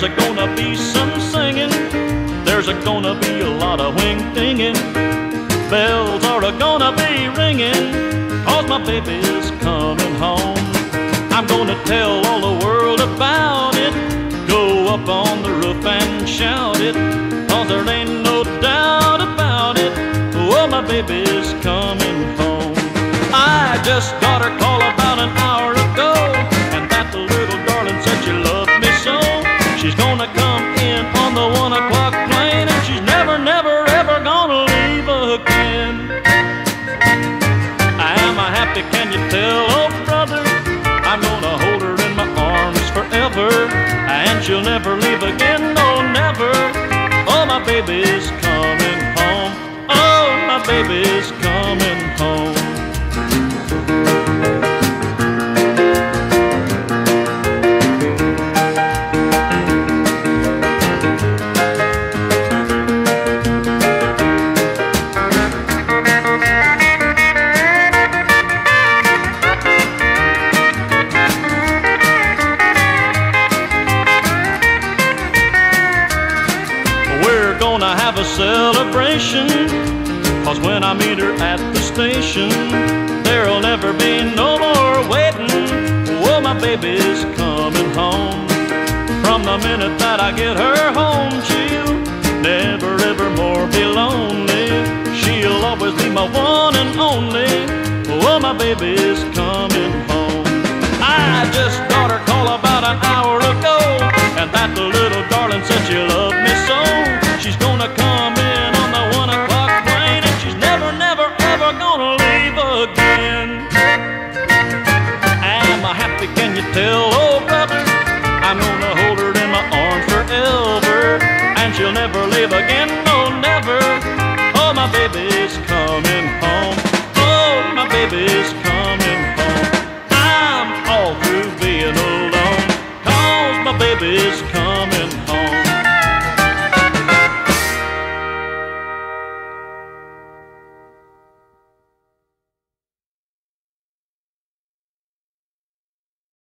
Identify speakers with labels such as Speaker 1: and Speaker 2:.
Speaker 1: There's a gonna be some singing. There's a gonna be a lot of wing dinging. Bells are a gonna be ringing. Cause my baby's coming home. I'm gonna tell all the world about it. Go up on the roof and shout it. Cause there ain't no doubt about it. Oh, my baby's coming home. I just got her call on the one o'clock plane. And she's never, never, ever gonna leave again. I am a happy? Can you tell? Oh, brother, I'm gonna hold her in my arms forever. And she'll never leave again. No, never. Oh, my baby's coming home. Oh, my baby's coming Gonna have a celebration. Cause when I meet her at the station, there'll never be no more waiting. Oh, my baby's coming home. From the minute that I get her home, she'll never ever more be lonely. She'll always be my one and only. Oh, my baby's coming home. I just got her call about an hour Am I happy? Can you tell? Oh, brother, I'm gonna hold her in my arms forever, and she'll never leave again. No, never. Oh, my baby's coming home. Oh, my baby's coming home. I'm all through being alone, cause my baby's coming